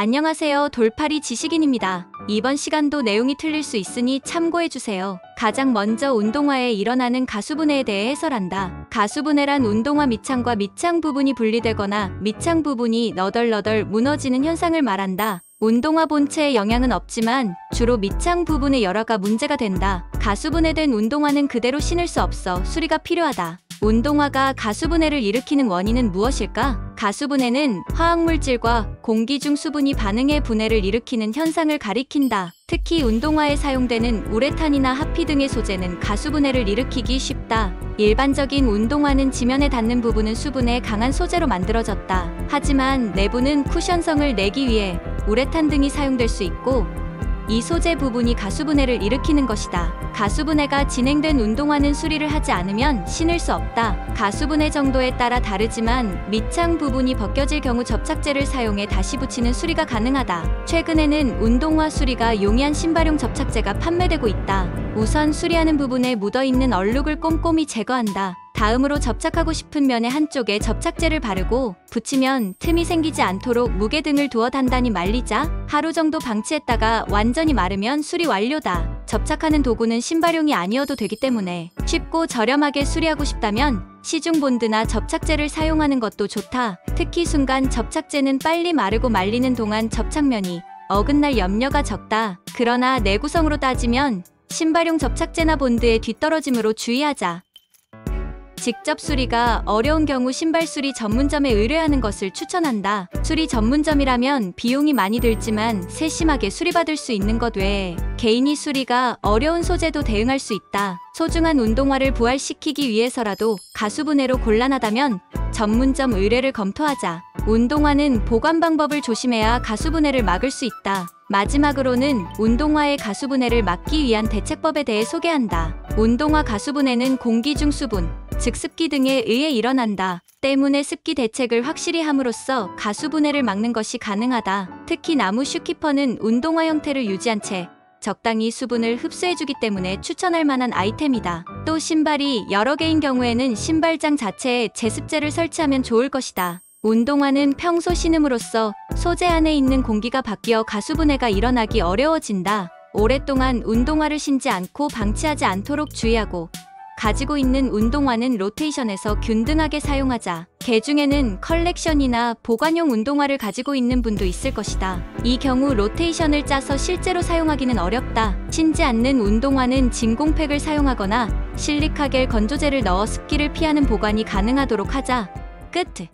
안녕하세요. 돌팔이 지식인입니다. 이번 시간도 내용이 틀릴 수 있으니 참고해주세요. 가장 먼저 운동화에 일어나는 가수분해에 대해 해설한다. 가수분해란 운동화 밑창과 밑창 부분이 분리되거나 밑창 부분이 너덜너덜 무너지는 현상을 말한다. 운동화 본체에 영향은 없지만 주로 밑창 부분의 열화가 문제가 된다. 가수분해된 운동화는 그대로 신을 수 없어 수리가 필요하다. 운동화가 가수분해를 일으키는 원인은 무엇일까? 가수분해는 화학물질과 공기 중 수분이 반응해 분해를 일으키는 현상을 가리킨다. 특히 운동화에 사용되는 우레탄이나 하피 등의 소재는 가수분해를 일으키기 쉽다. 일반적인 운동화는 지면에 닿는 부분은 수분에 강한 소재로 만들어졌다. 하지만 내부는 쿠션성을 내기 위해 우레탄 등이 사용될 수 있고 이 소재 부분이 가수분해를 일으키는 것이다. 가수분해가 진행된 운동화는 수리를 하지 않으면 신을 수 없다. 가수분해 정도에 따라 다르지만 밑창 부분이 벗겨질 경우 접착제를 사용해 다시 붙이는 수리가 가능하다. 최근에는 운동화 수리가 용이한 신발용 접착제가 판매되고 있다. 우선 수리하는 부분에 묻어있는 얼룩을 꼼꼼히 제거한다. 다음으로 접착하고 싶은 면의 한쪽에 접착제를 바르고 붙이면 틈이 생기지 않도록 무게 등을 두어 단단히 말리자 하루 정도 방치했다가 완전히 마르면 수리 완료다. 접착하는 도구는 신발용이 아니어도 되기 때문에 쉽고 저렴하게 수리하고 싶다면 시중 본드나 접착제를 사용하는 것도 좋다. 특히 순간 접착제는 빨리 마르고 말리는 동안 접착면이 어긋날 염려가 적다. 그러나 내구성으로 따지면 신발용 접착제나 본드의 뒤떨어짐으로 주의하자. 직접 수리가 어려운 경우 신발 수리 전문점에 의뢰하는 것을 추천한다. 수리 전문점이라면 비용이 많이 들지만 세심하게 수리받을 수 있는 것 외에 개인이 수리가 어려운 소재도 대응할 수 있다. 소중한 운동화를 부활시키기 위해서라도 가수분해로 곤란하다면 전문점 의뢰를 검토하자. 운동화는 보관 방법을 조심해야 가수분해를 막을 수 있다. 마지막으로는 운동화의 가수분해를 막기 위한 대책법에 대해 소개한다. 운동화 가수분해는 공기 중 수분, 즉 습기 등에 의해 일어난다. 때문에 습기 대책을 확실히 함으로써 가수분해를 막는 것이 가능하다. 특히 나무 슈키퍼는 운동화 형태를 유지한 채 적당히 수분을 흡수해주기 때문에 추천할 만한 아이템이다. 또 신발이 여러 개인 경우에는 신발장 자체에 제습제를 설치하면 좋을 것이다. 운동화는 평소 신음으로써 소재 안에 있는 공기가 바뀌어 가수분해가 일어나기 어려워진다. 오랫동안 운동화를 신지 않고 방치하지 않도록 주의하고 가지고 있는 운동화는 로테이션에서 균등하게 사용하자. 개 중에는 컬렉션이나 보관용 운동화를 가지고 있는 분도 있을 것이다. 이 경우 로테이션을 짜서 실제로 사용하기는 어렵다. 신지 않는 운동화는 진공팩을 사용하거나 실리카겔 건조제를 넣어 습기를 피하는 보관이 가능하도록 하자. 끝.